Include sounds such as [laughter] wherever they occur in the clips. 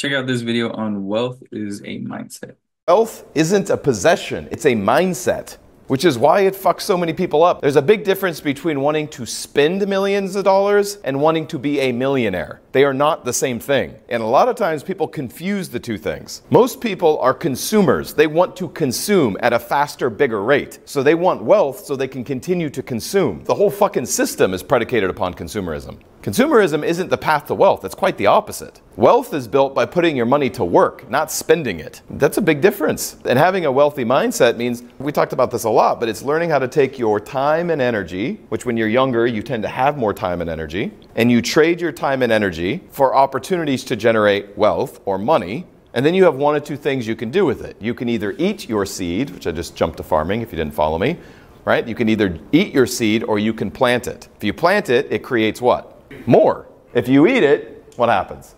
Check out this video on wealth is a mindset. Wealth isn't a possession, it's a mindset which is why it fucks so many people up. There's a big difference between wanting to spend millions of dollars and wanting to be a millionaire. They are not the same thing. And a lot of times people confuse the two things. Most people are consumers. They want to consume at a faster, bigger rate. So they want wealth so they can continue to consume. The whole fucking system is predicated upon consumerism. Consumerism isn't the path to wealth, it's quite the opposite. Wealth is built by putting your money to work, not spending it. That's a big difference. And having a wealthy mindset means, we talked about this a lot, but it's learning how to take your time and energy, which when you're younger, you tend to have more time and energy, and you trade your time and energy for opportunities to generate wealth or money. And then you have one or two things you can do with it. You can either eat your seed, which I just jumped to farming if you didn't follow me, right? You can either eat your seed or you can plant it. If you plant it, it creates what? More. If you eat it, what happens?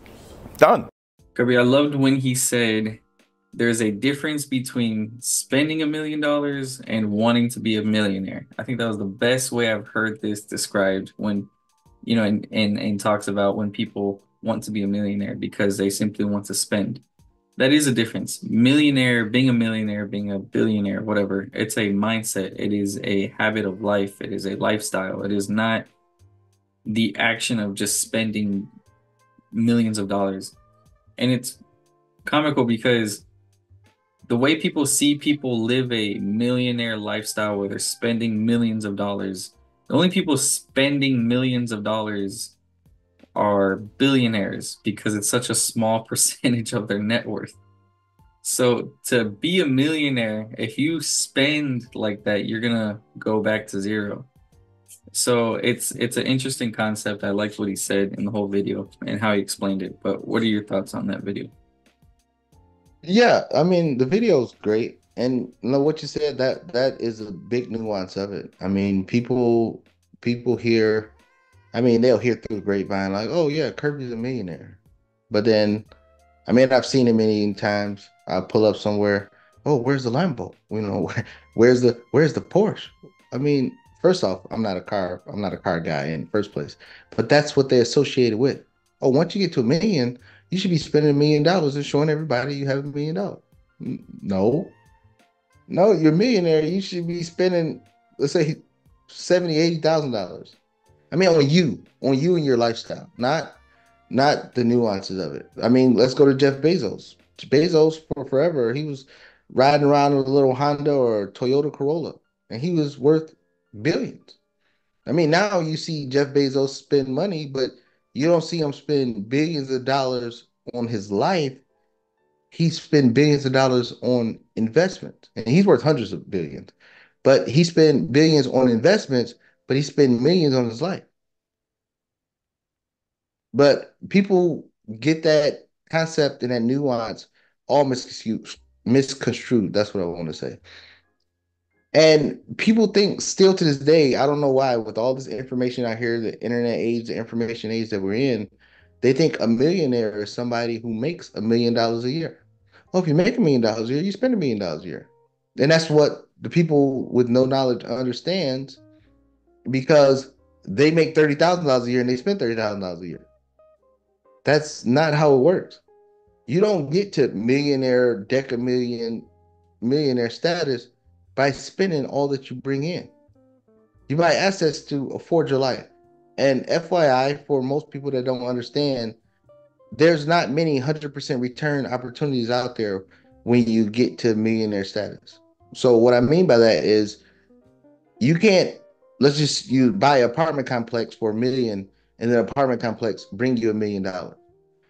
Done. Kirby, I loved when he said there's a difference between spending a million dollars and wanting to be a millionaire. I think that was the best way I've heard this described when, you know, and, and, and talks about when people want to be a millionaire because they simply want to spend. That is a difference. Millionaire, being a millionaire, being a billionaire, whatever, it's a mindset. It is a habit of life. It is a lifestyle. It is not the action of just spending millions of dollars. And it's comical because the way people see people live a millionaire lifestyle where they're spending millions of dollars, the only people spending millions of dollars are billionaires because it's such a small [laughs] percentage of their net worth. So to be a millionaire, if you spend like that, you're gonna go back to zero. So it's it's an interesting concept. I liked what he said in the whole video and how he explained it. But what are your thoughts on that video? Yeah, I mean the video is great, and you know what you said that that is a big nuance of it. I mean, people people hear, I mean, they'll hear through the grapevine like, "Oh yeah, Kirby's a millionaire," but then, I mean, I've seen it many times. I pull up somewhere. Oh, where's the Lambo? You know, [laughs] where's the where's the Porsche? I mean, First off, I'm not a car. I'm not a car guy in first place, but that's what they associated with. Oh, once you get to a million, you should be spending a million dollars and showing everybody you have a million dollars. No, no, you're a millionaire. You should be spending, let's say, seventy, eighty thousand dollars. I mean, on you, on you and your lifestyle, not not the nuances of it. I mean, let's go to Jeff Bezos. Bezos for forever, he was riding around with a little Honda or Toyota Corolla, and he was worth billions. I mean, now you see Jeff Bezos spend money, but you don't see him spend billions of dollars on his life. He spent billions of dollars on investments, and he's worth hundreds of billions. But he spent billions on investments, but he spent millions on his life. But people get that concept and that nuance all misconstrued. Misconstrued. That's what I want to say. And people think still to this day, I don't know why, with all this information I hear, the internet age, the information age that we're in, they think a millionaire is somebody who makes a million dollars a year. Well, if you make a million dollars a year, you spend a million dollars a year. And that's what the people with no knowledge understands because they make thirty thousand dollars a year and they spend thirty thousand dollars a year. That's not how it works. You don't get to millionaire, decamillion, millionaire status by spending all that you bring in. You buy assets to afford your life. And FYI, for most people that don't understand, there's not many 100% return opportunities out there when you get to millionaire status. So what I mean by that is you can't let's just you buy an apartment complex for a million and then apartment complex bring you a million dollars.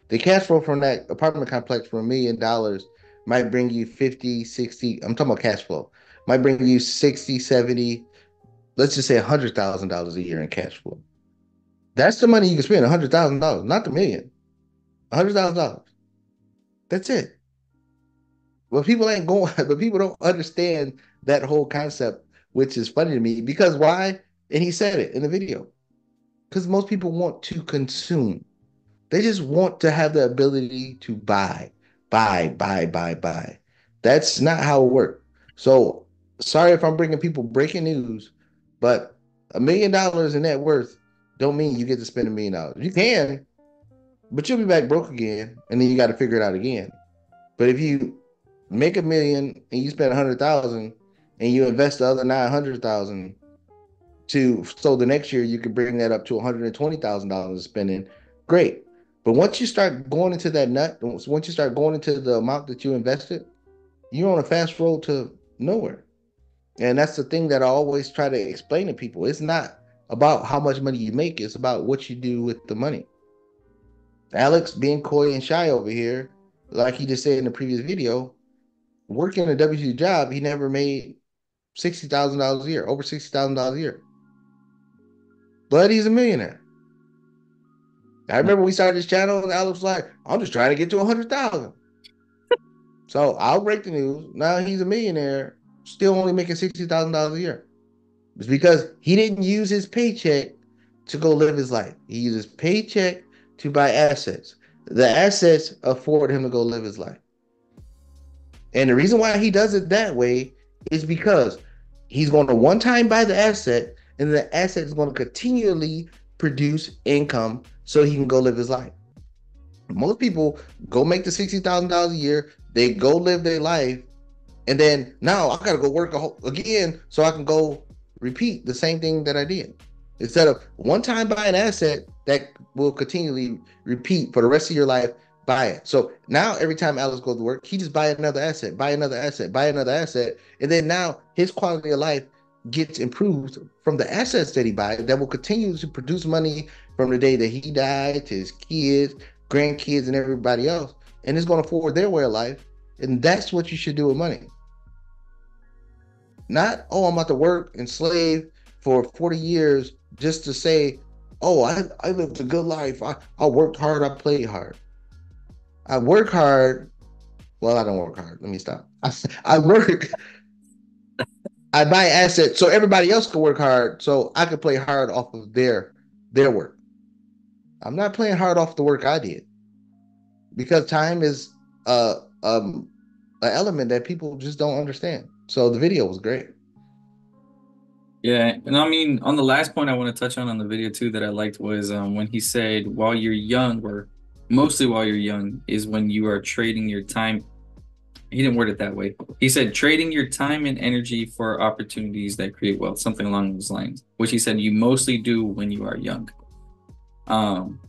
The cash flow from that apartment complex for a million dollars might bring you 50, 60, I'm talking about cash flow might bring you 60, 70, let's just say $100,000 a year in cash flow. That's the money you can spend, $100,000, not the million. $100,000. That's it. But people ain't going, [laughs] but people don't understand that whole concept, which is funny to me because why? And he said it in the video. Because most people want to consume. They just want to have the ability to buy, buy, buy, buy, buy. That's not how it works. So sorry if I'm bringing people breaking news, but a million dollars in net worth don't mean you get to spend a million dollars. You can, but you'll be back broke again, and then you got to figure it out again. But if you make a million and you spend a hundred thousand, and you invest the other nine hundred thousand to so the next year you can bring that up to one hundred and twenty thousand dollars spending, great. But once you start going into that nut, once you start going into the amount that you invested, you're on a fast road to nowhere. And that's the thing that I always try to explain to people. It's not about how much money you make, it's about what you do with the money. Alex being coy and shy over here, like he just said in the previous video, working a W 2 job, he never made $60,000 a year, over $60,000 a year. But he's a millionaire. I remember we started this channel and Alex was like, I'm just trying to get to 100,000. [laughs] so I'll break the news. Now he's a millionaire, still only making $60,000 a year. It's because he didn't use his paycheck to go live his life. He used his paycheck to buy assets. The assets afford him to go live his life. And the reason why he does it that way is because he's going to one time buy the asset, and the asset is going to continually produce income so he can go live his life. Most people go make the sixty thousand dollars a year, they go live their life, and then now I gotta go work whole, again so I can go repeat the same thing that I did. Instead of one time buy an asset that will continually repeat for the rest of your life, buy it. So now every time Alex goes to work, he just buy another asset, buy another asset, buy another asset, and then now his quality of life gets improved from the assets that he buys that will continue to produce money from the day that he died to his kids, grandkids, and everybody else. And it's going to forward their way of life. And that's what you should do with money. Not, oh, I'm about to work and slave for 40 years just to say, oh, I, I lived a good life. I, I worked hard, I played hard. I work hard. Well, I don't work hard. Let me stop. I, [laughs] I work. I buy assets so everybody else can work hard, so I can play hard off of their their work. I'm not playing hard off the work I did because time is a um an element that people just don't understand. So the video was great. Yeah, and I mean, on the last point I want to touch on on the video too that I liked was um, when he said, "While you're young, or mostly while you're young, is when you are trading your time." He didn't word it that way. He said, "Trading your time and energy for opportunities that create wealth," something along those lines. Which he said you mostly do when you are young. Um,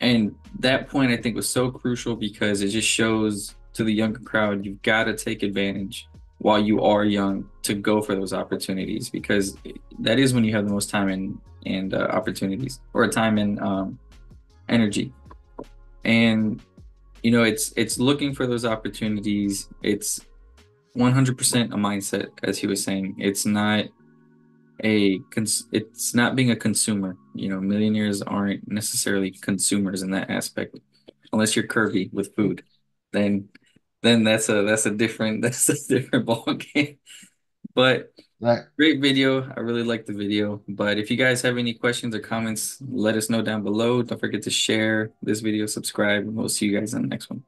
and that point I think was so crucial because it just shows to the younger crowd you've got to take advantage while you are young to go for those opportunities because that is when you have the most time and and uh, opportunities or time and um, energy. And you know it's it's looking for those opportunities. It's 100% a mindset as he was saying. It's not a cons- it's not being a consumer. You know millionaires aren't necessarily consumers in that aspect unless you're Kirby with food. Then then that's a that's a different [laughs] that's a different ball game but right. great video. I really like the video. But if you guys have any questions or comments let us know down below. Don't forget to share this video subscribe and we'll see you guys in the next one